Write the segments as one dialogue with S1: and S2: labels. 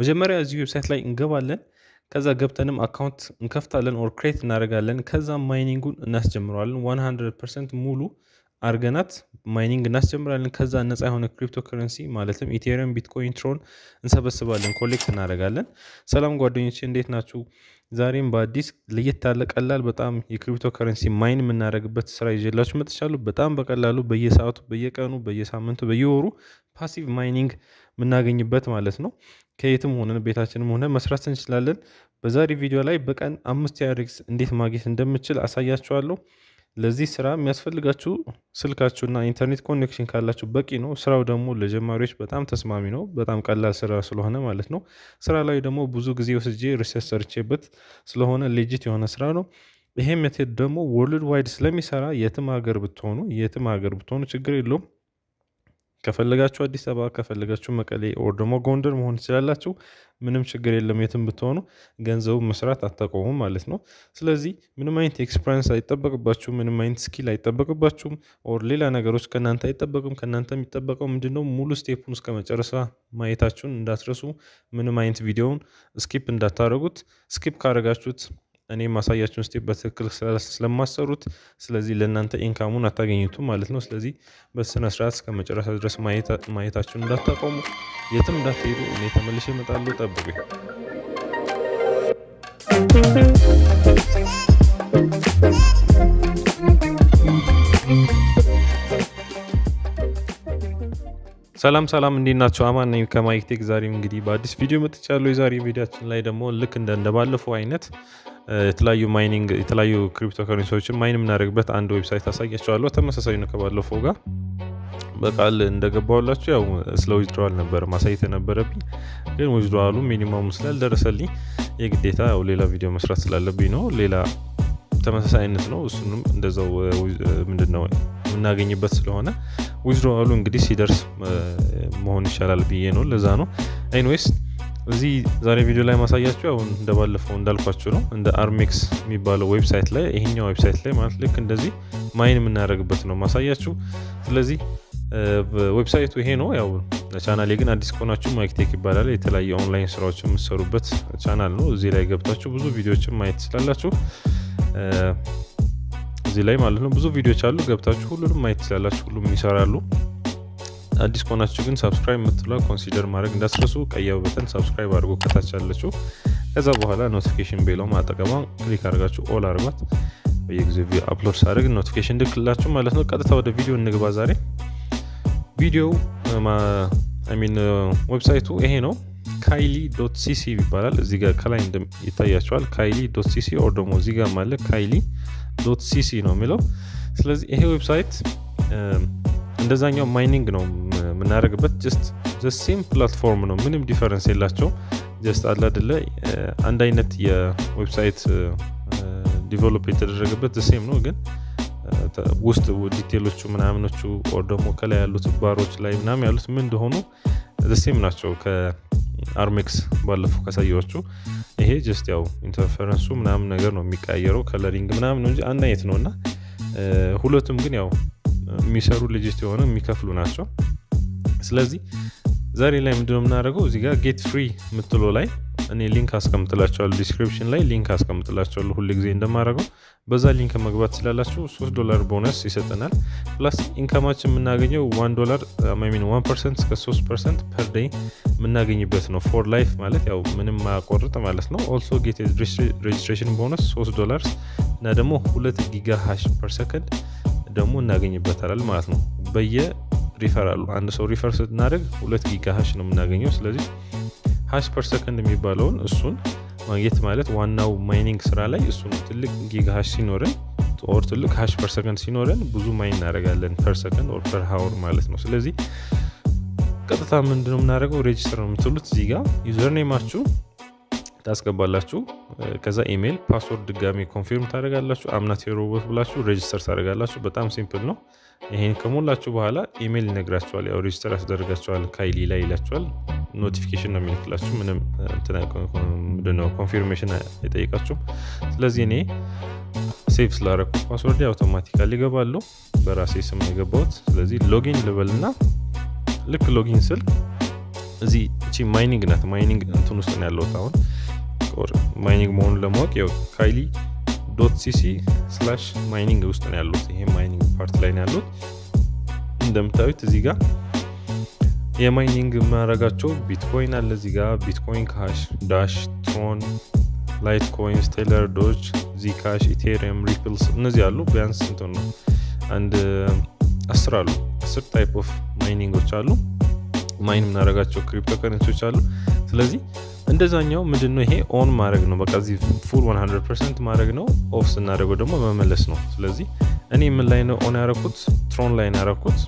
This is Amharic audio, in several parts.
S1: መጀመሪያ እዚህ website ላይ እንገባለን። ከዛ ገብተንም account እንከፍታለን or create እናደርጋለን። ከዛ mining ኡን እናስጀምረዋለን 100 percent ሙሉ አርገናት mining እናስጀምራለን። ከዛ ነፃ የሆነ ክሪፕቶ ከረንሲ ማለትም ኢቴሪየም፣ ቢትኮይን፣ ትሮን እንሰበስባለን፣ collect እናደርጋለን። ሰላም ጓደኞቼ እንዴት ናችሁ? ዛሬም በአዲስ ለየት ያለ ቀላል በጣም የ cryptocurrency mine የምናደርግበት ስራ ይዤላችሁ መጥቻለሁ። በጣም በቀላሉ በየሰዓቱ፣ በየቀኑ፣ በየሳምንቱ፣ በየወሩ passive mining የምናገኝበት ማለት ነው። ከየትም ሆነን ቤታችንም ሆነ መስራት እንችላለን። በዛሬ ቪዲዮ ላይ በቀን አምስት TRX እንዴት ማግኘት እንደምትችሉ አሳያችኋለሁ። ለዚህ ስራ የሚያስፈልጋችሁ ስልካችሁና ኢንተርኔት connection ካላችሁ በቂ ነው። ስራው ደግሞ ለጀማሪዎች በጣም ተስማሚ ነው። በጣም ቀላል ስራ ስለሆነ ማለት ነው። ስራ ላይ ደግሞ ብዙ ጊዜ ወስጄ research ሰርቼበት ስለሆነ legit የሆነ ስራ ነው። ይሄ method ደግሞ worldwide ስለሚሰራ የትም ሀገር ብትሆኑ የትም ሀገር ብትሆኑ ችግር የለውም። ከፈለጋችሁ አዲስ አበባ ከፈለጋችሁ መቀሌ or ደግሞ ጎንደር መሆን ትችላላችሁ። ምንም ችግር የለም። የትም ብትሆኑ ገንዘቡ መስራት አታቆሙም ማለት ነው። ስለዚህ ምንም አይነት experience አይጠበቅባችሁም። ምንም አይነት skill አይጠበቅባችሁም። or ሌላ ነገሮች ከእናንተ አይጠበቅም። ከእናንተ የሚጠበቀው ምንድነው? ሙሉ step ኡን እስከ መጨረሻ ማየታችሁን እንዳትረሱ። ምንም አይነት ቪዲዮውን skip እንዳታደርጉት። skip ካደረጋችሁት እኔ ማሳያችሁን step በትክክል ስለማትሰሩት ስለዚህ ለእናንተ ኢንካሙን አታገኙትም ማለት ነው። ስለዚህ በስነ ስርዓት እስከ መጨረሻ ድረስ ማየታችሁን እንዳታቆሙ፣ የትም እንዳትሄዱ። እኔ ተመልሼ እመጣለሁ፣ ጠብቁኝ። ሰላም ሰላም፣ እንዴት ናቸው? አማን ነኝ ከማይክቴክ። ዛሬም እንግዲህ በአዲስ ቪዲዮ መጥቻለሁ። የዛሬ ቪዲዮችን ላይ ደግሞ ልክ እንደ እንደባለፈው አይነት የተለያዩ mining የተለያዩ cryptocurrency ዎችን mine የምናደርግበት አንድ website አሳያችኋለሁ። ተመሳሳይ ነው ከባለፈው ጋር በቃል እንደገባሁላችሁ ያው ስለ withdrawal ነበር ማሳየት የነበረብኝ ግን withdrawal ኡ minimum ኡ ስላልደረሰልኝ የግዴታ ያው ሌላ ቪዲዮ መስራት ስላለብኝ ነው። ሌላ ተመሳሳይ አይነት ነው። እሱንም እንደዛው ምንድን ነው የምናገኝበት ስለሆነ withdrawal ኡ እንግዲህ ሲደርስ መሆን ይሻላል ብዬ ነው። ለዛ ነው። anyways እዚህ ዛሬ ቪዲዮ ላይ ማሳያችሁ ያው እንደባለፈው እንዳልኳችሁ ነው። እንደ አርሜክስ የሚባለው website ላይ ይሄኛው website ላይ ማለት ልክ እንደዚህ mine የምናደርግበት ነው ማሳያችሁ። ስለዚህ website ኡ ይሄ ነው። ያው ቻናሌ ግን አዲስ ከሆናችሁ Mike Tech ይባላል። የተለያዩ ኦንላይን ስራዎች የምትሰሩበት ቻናል ነው። እዚህ ላይ ገብታችሁ ብዙ ቪዲዮዎችን ማየት ትችላላችሁ። እዚህ ላይ ማለት ነው ብዙ ቪዲዮዎች አሉ። ገብታችሁ ሁሉንም ማየት ትችላላችሁ። ሁሉም ይሰራሉ። አዲስ ከሆናችሁ ግን subscribe የምትሏን consider ማድረግ እንዳትረሱ። ቀያዋ button subscribe አድርጓት ከታች ያለችው። ከዛ በኋላ notification bell ኧው ማጠቀሟ click አድርጋችሁ all አድርጓት። በየጊዜው upload ሳደርግ notification ልክላችሁ ማለት ነው። ቀጥታ ወደ ቪዲዮ እንግባ። ዛሬ ቪዲዮው mean website ኡ ይሄ ነው። ካይሊ dot cc ይባላል። እዚህ ጋር ከላይ ይታያችኋል። ካይሊ dot cc or ደግሞ እዚህ ጋር ማለት ካይሊ dot cc ነው የሚለው። ስለዚህ ይሄ website እንደዛኛው mining ነው የምናደርግበት። just same platform ነው። ምንም difference የላቸውም። just አለ አይደለ አንድ አይነት የ website develop የተደረገበት same ነው ግን ውስጥ detail ኦቹ ምናምኖቹ or ደግሞ ከላይ ያሉት ባሮች ላይ ምናምን ያሉት ምን እንደሆኑ same ናቸው ከአርሜክስ ባለፈው ካሳየኋችሁ። ይሄ just ያው interface ኡ ምናምን ነገር ነው የሚቀያየረው coloring ምናምን ነው እንጂ አንድ አይነት ነው እና ሁለቱም ግን ያው የሚሰሩ legit የሆነ የሚከፍሉ ናቸው። ስለዚህ ዛሬ ላይ ምንድነው የምናደርገው እዚህ ጋር get free የምትለው ላይ እኔ link አስቀምጥላችኋለሁ description ላይ link አስቀምጥላችኋለሁ ሁል ጊዜ እንደማደርገው በዛ link መግባት ትችላላችሁ። ሶስት ዶላር ቦነስ ይሰጠናል። plus income ኣችን የምናገኘው one dollar mean one percent እስከ ሶስት percent per day የምናገኝበት ነው። for life ማለት ያው ምንም ማያቋርጥ ማለት ነው። also get registration bonus ሶስት ዶላርስ እና ደግሞ ሁለት giga hash per second ደግሞ እናገኝበታል ማለት ነው። በየ ሪፈራሉ አንድ ሰው refer ስናደርግ ሁለት giga hash ነው የምናገኘው። ስለዚህ hash per second የሚባለውን እሱን ማግኘት ማለት ዋናው mining ስራ ላይ እሱን ትልቅ giga hash ሲኖረን or ትልቅ hash per second ሲኖረን ብዙ mine እናደርጋለን per second or per hour ማለት ነው። ስለዚህ ቀጥታ ምንድነው የምናደርገው register ነው የምትሉት እዚህ ጋር username ኣችሁ ታስገባላችሁ። ከዛ email፣ password ድጋሚ confirm ታደርጋላችሁ። I'm not a robot ብላችሁ register ታደርጋላችሁ። በጣም simple ነው። ይሄን ከሞላችሁ በኋላ ኢሜይል ይነግራችኋል። ያው register ያስደርጋችኋል ካይሊ ላይ ይላችኋል። notification ነው የሚልክላችሁ። ምንም confirmation አይጠይቃችሁም። ስለዚህ እኔ save ስላረኩ password automatically ይገባሉ። በራሴ ስም የገባሁት። ስለዚህ login ልበልና ልክ login ስል እዚህ እቺ mining ናት። mining እንትን ውስጥ ነው ያለሁት አሁን mining መሆኑን ለማወቅ ያው ካይሊ dot cc slash mining ውስጥ ነው ያሉት። ይሄ mining part ላይ ነው ያሉት። እንደምታዩት እዚህ ጋር የ mining የማረጋቸው ቢትኮይን አለ እዚህ ጋር ቢትኮይን ካሽ፣ ዳሽ፣ ትሮን፣ ላይት ኮይን፣ ስቴለር፣ ዶጅ፣ ዚካሽ፣ ኢቴሪየም፣ ሪፕልስ እነዚህ አሉ። ቢያንስ እንትን ነው አንድ አስር አሉ። አስር type of mining ኦች አሉ። mine የምናደርጋቸው ክሪፕቶ ከረንሲዎች አሉ። ስለዚህ እንደዛኛው ምንድን ነው ይሄ on ማድረግ ነው። በቃ እዚህ full 100 percent ማድረግ ነው። off ስናደርገው ደግሞ መመለስ ነው። ስለዚህ እኔ ምን ላይ ነው on ያረኩት? ትሮን ላይ ነው ያረኩት።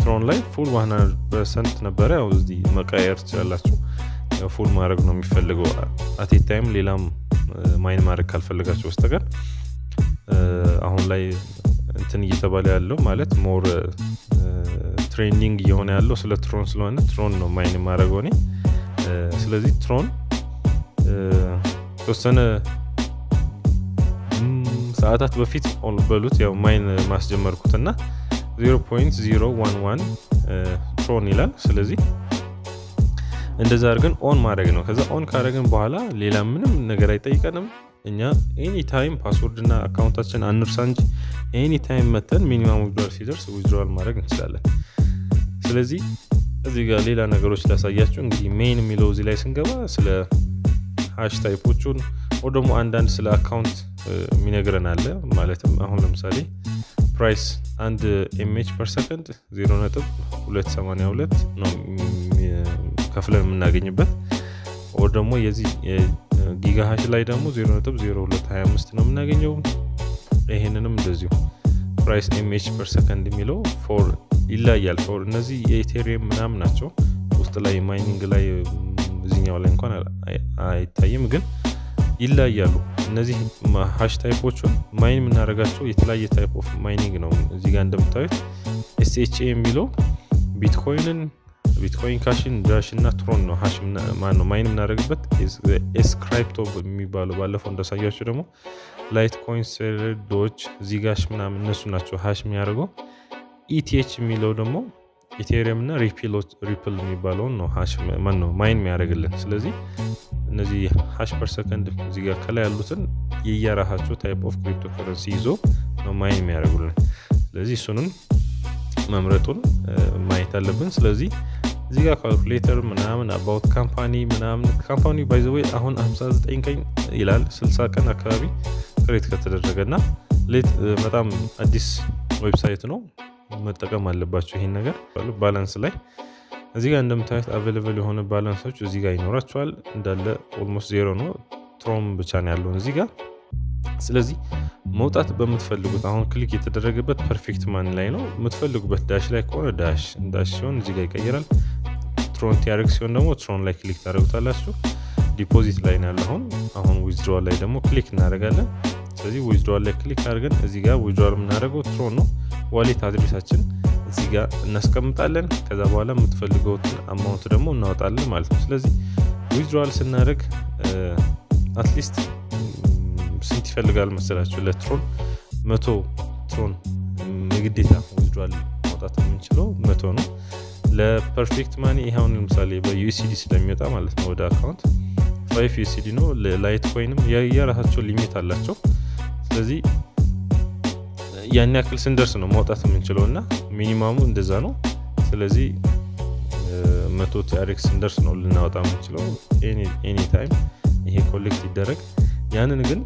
S1: ትሮን ላይ full 100 percent ነበረ። ያው እዚህ መቀየር ትችላላችሁ። full ማድረግ ነው የሚፈልገው at a time። ሌላም mine ማድረግ ካልፈለጋችሁ በስተቀር አሁን ላይ እንትን እየተባለ ያለው ማለት more trending እየሆነ ያለው ስለ Tron ስለሆነ Tron ነው mine ማደርገው እኔ ስለዚህ Tron ከተወሰነ ሰዓታት በፊት በሉት ያው mine ማስጀመርኩትና 0.011 Tron ይላል። ስለዚህ እንደዛ አድርገን on ማድረግ ነው። ከዛ on ካደረግን በኋላ ሌላ ምንም ነገር አይጠይቀንም። እኛ any time password እና account ኣችን አንርሳ እንጂ any time መተን minimum withdrawal ሲደርስ withdrawal ማድረግ እንችላለን። ስለዚህ እዚህ ጋር ሌላ ነገሮች ላሳያችሁ። እንግዲህ main የሚለው እዚህ ላይ ስንገባ ስለ hash type ኦቹን ወይ ደግሞ አንዳንድ ስለ account የሚነግረን አለ። ማለትም አሁን ለምሳሌ ፕራይስ አንድ ኤምኤች ፐር ሰከንድ 0.282 ነው ከፍለን የምናገኝበት ወይ ደግሞ የዚህ ጊጋ ሃሽ ላይ ደግሞ 0.0225 ነው የምናገኘው። ይሄንንም እንደዚሁ ፕራይስ ኤምኤች ፐር ሰከንድ የሚለው ፎር ይለያል። ፎር እነዚህ የኢቴሪየም ምናምን ናቸው። ውስጥ ላይ ማይኒንግ ላይ እዚኛው ላይ እንኳን አይታይም፣ ግን ይለያሉ። እነዚህ hash type ኦቹን mine የምናደርጋቸው የተለያየ type of mining ነው። እዚህ ጋር እንደምታዩት SHA የሚለው Bitcoin ን Bitcoin Cash ን Dash እና Tron ነው hash ማን ነው mine የምናደርግበት። Scrypt ኦ የሚባለው ባለፈው እንዳሳያችሁ ደግሞ Litecoin፣ ሴለር፣ Doge፣ Zcash ምናምን እነሱ ናቸው hash የሚያደርገው። ETH የሚለው ደግሞ Ethereum እና Ripple የሚባለውን ነው ማን ነው mine የሚያደርግልን። ስለዚህ እነዚህ hash per second እዚህ ከላይ ያሉትን የየራሳቸው type of cryptocurrency ይዞ ነው mine የሚያደርጉልን። ስለዚህ እሱንም መምረጡን ማየት አለብን። ስለዚህ እዚህ ጋር ካልኩሌተር ምናምን about company ምናምን company by the way አሁን 59 ቀን ይላል 60 ቀን አካባቢ create ከተደረገ እና በጣም አዲስ website ነው። መጠቀም አለባቸው ይሄን ነገር ባላንስ ላይ እዚህ ጋር እንደምታዩት አቬለብል የሆነ ባላንሶች እዚህ ጋር ይኖራቸዋል። እንዳለ ኦልሞስት ዜሮ ነው። ትሮም ብቻ ነው ያለውን እዚህ ጋር። ስለዚህ መውጣት በምትፈልጉት አሁን ክሊክ የተደረገበት ፐርፌክት ማን ላይ ነው የምትፈልጉበት ዳሽ ላይ ከሆነ ዳሽ ዳሽ ሲሆን እዚህ ጋር ትሮን ቲያደርግ ሲሆን ደግሞ ትሮን ላይ ክሊክ ታደርጉታላችሁ። ዲፖዚት ላይ ነው ያለ አሁን አሁን ዊዝድሮዋል ላይ ደግሞ ክሊክ እናደርጋለን። ስለዚህ withdrawal ላይ click አድርገን እዚህ ጋር withdrawal የምናደርገው Tron ነው። wallet address ኣችን እዚህ ጋር እናስቀምጣለን። ከዛ በኋላ የምትፈልጉትን amount ደግሞ እናወጣለን ማለት ነው። ስለዚህ withdrawal ስናደርግ at least ስንት ይፈልጋል መሰላችሁ? ለ Tron መቶ Tron የግዴታ withdrawal ማውጣት የምንችለው መቶ ነው። ለ Perfect Money ይኸውን ለምሳሌ በ USD ስለሚወጣ ማለት ነው ወደ account five USD ነው። ለ Litecoin ም የራሳቸው limit አላቸው። ስለዚህ ያን ያክል ስንደርስ ነው ማውጣት የምንችለው እና minimum ኡ እንደዛ ነው። ስለዚህ መቶ TRX ስንደርስ ነው ልናወጣ የምንችለው any time ይሄ collect ይደረግ። ያንን ግን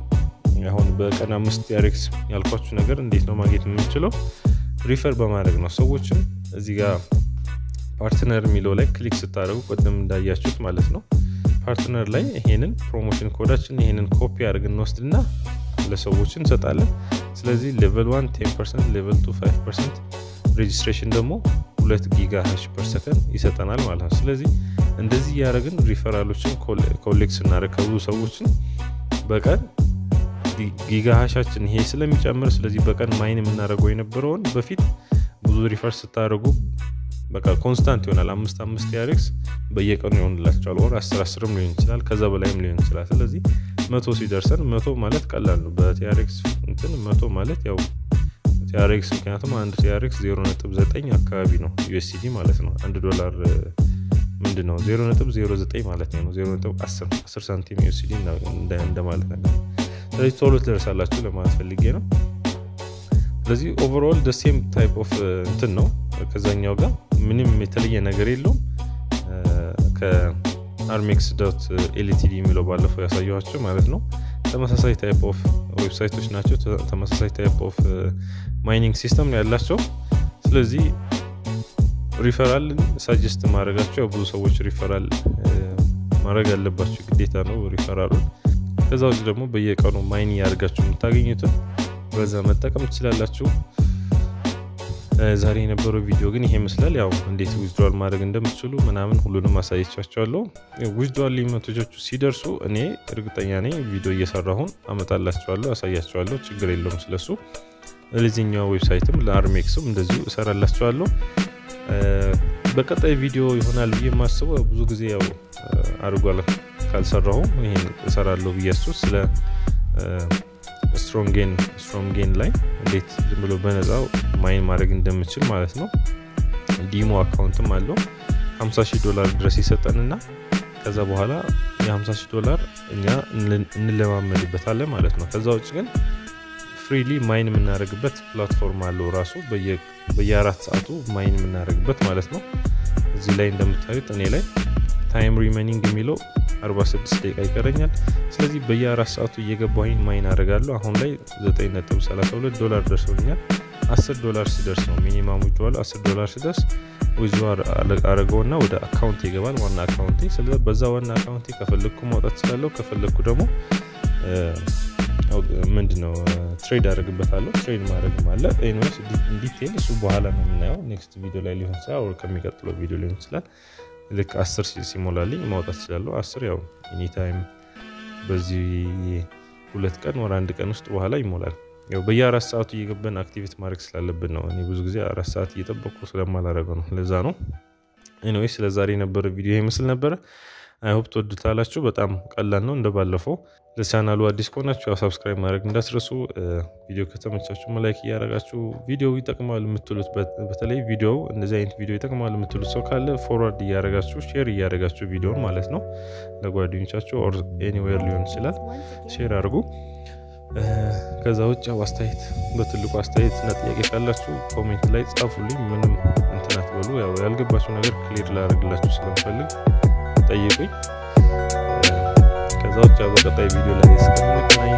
S1: አሁን በቀን አምስት TRX ያልኳችሁ ነገር እንዴት ነው ማግኘት የምንችለው? refer በማድረግ ነው። ሰዎችን እዚህ ጋር partner የሚለው ላይ click ስታደርጉ ቅድም እንዳያችሁት ማለት ነው partner ላይ ይሄንን promotion code ኣችን ይሄንን ኮፒ አድርገን እንወስድና ለሰዎች እንሰጣለን። ስለዚህ level 1 10 percent፣ level 2 5 percent፣ registration ደግሞ ሁለት giga hash per second ይሰጠናል ማለት ነው። ስለዚህ እንደዚህ እያደረግን referral ኦችን collect ስናደርግ ከብዙ ሰዎችን በቀን giga hash ኣችን ይሄ ስለሚጨምር ስለዚህ በቀን mine የምናደርገው የነበረውን በፊት ብዙ refer ስታደርጉ በቃ constant ይሆናል። አምስት አምስት TRX በየቀኑ ይሆንላችኋል። ወር አስር አስርም ሊሆን ይችላል፣ ከዛ በላይም ሊሆን ይችላል። ስለዚህ መቶ ሲደርሰን መቶ ማለት ቀላል ነው። በ TRX እንትን መቶ ማለት ያው TRX ምክንያቱም አንድ ነጥብ ዘጠኝ አካባቢ ነው USD ማለት ነው። አንድ ዶላር ምንድን ነው 0.09 ማለት ነው። 0.10 ሳንቲም USD እንደማለት ነገር ስለዚህ ቶሎ ትደርሳላችሁ ለማለት ፈልጌ ነው። ስለዚህ overall the same type of እንትን ነው። ከዛኛው ጋር ምንም የተለየ ነገር የለውም ከአርሜክስ dot LTD የሚለው ባለፈው ያሳየኋችሁ ማለት ነው። ተመሳሳይ type of website ኦች ናቸው። ተመሳሳይ type of mining system ነው ያላቸው። ስለዚህ referral ን suggest ማድረጋችሁ ብዙ ሰዎች ሪፈራል ማድረግ ያለባችሁ ግዴታ ነው ሪፈራሉን ከዛ ደግሞ በየቀኑ mine ያደርጋችሁ የምታገኙትን በዛ መጠቀም ትችላላችሁ ዛሬ የነበረው ቪዲዮ ግን ይሄ ይመስላል። ያው እንዴት withdrawal ማድረግ እንደምትችሉ ምናምን ሁሉንም አሳያችኋለሁ withdrawal limit ኦቻችሁ ሲደርሱ እኔ እርግጠኛ ነኝ ቪዲዮ እየሰራሁን አመጣላችኋለሁ አሳያችኋለሁ ችግር የለውም ስለሱ። ለዚህኛው website ም ለአርሜክስም እንደዚሁ እሰራላችኋለሁ በቀጣይ ቪዲዮ ይሆናል ብዬ የማስበው ብዙ ጊዜ ያው አድርጓል ካልሰራሁም ይህን እሰራለሁ ብዬ እሱ ስለ ስትሮንጌን ስትሮንጌን ላይ እንዴት ዝም ብሎ በነፃው ማይን ማድረግ እንደምችል ማለት ነው። ዲሞ አካውንትም አለው። 50 ሺህ ዶላር ድረስ ይሰጠንና ከዛ በኋላ የ50 ሺህ ዶላር እኛ እንለማመድበታለን ማለት ነው። ከዛ ውጭ ግን ፍሪሊ ማይን የምናደርግበት ፕላትፎርም አለው ራሱ በየአራት ሰዓቱ mine የምናደርግበት ማለት ነው። እዚህ ላይ እንደምታዩት እኔ ላይ time remaining የሚለው 46 ደቂቃ ይቀረኛል። ስለዚህ በየአራት ሰዓቱ እየገባኝ mine አደርጋለሁ። አሁን ላይ 9.32 ዶላር ደርሰውኛል 10 ዶላር ሲደርስ ነው minimum withdrawal 10 ዶላር ሲደርስ ዊዝ አረገውና ወደ አካውንት ይገባል። ዋና አካውንቴ ስለዚ በዛ ዋና አካውንቴ ከፈለግኩ ማውጣት ስላለው ከፈለግኩ ደግሞ ምንድ ነው trade አደርግበታለሁ። trade ማድረግ አለ። anyways detail እሱ በኋላ ነው የምናየው። next ቪዲዮ ላይ ሊሆን ይችላል። ከሚቀጥለው ቪዲዮ ሊሆን ይችላል ልክ አስር ሲሞላልኝ ማውጣት ይችላለሁ አስር ያው anytime በዚህ ሁለት ቀን ወር አንድ ቀን ውስጥ በኋላ ይሞላል። ያው በየአራት ሰዓቱ እየገባን activate ማድረግ ስላለብን ነው። እኔ ብዙ ጊዜ አራት ሰዓት እየጠበቁ ስለማላረገው ነው። ለዛ ነው። anyways ስለዛሬ የነበረ ቪዲዮ ይመስል ነበረ I hope ትወዱታላችሁ? በጣም ቀላል ነው። እንደባለፈው ለቻናሉ አዲስ ከሆናችሁ ያው subscribe ማድረግ እንዳትረሱ ቪዲዮ ከተመቻችሁ like እያደረጋችሁ ቪዲዮ ይጠቅማል የምትሉት በተለይ ቪዲዮ እንደዚህ አይነት ቪዲዮ ይጠቅማል የምትሉት ሰው ካለ forward እያደረጋችሁ share እያደረጋችሁ ቪዲዮን ማለት ነው። ለጓደኞቻችሁ or anywhere ሊሆን ይችላል share አድርጉ። ከዛ ውጭ ያው አስተያየት በትልቁ አስተያየት እና ጥያቄ ካላችሁ comment ላይ ጻፉልኝ። ምንም እንትናት በሉ ያው ያልገባችሁ ነገር clear ላደርግላችሁ ስለምፈልግ ጠይቁኝ። ከዛ ውጭ በቀጣይ ቪዲዮ ላይ እስከምንገናኝ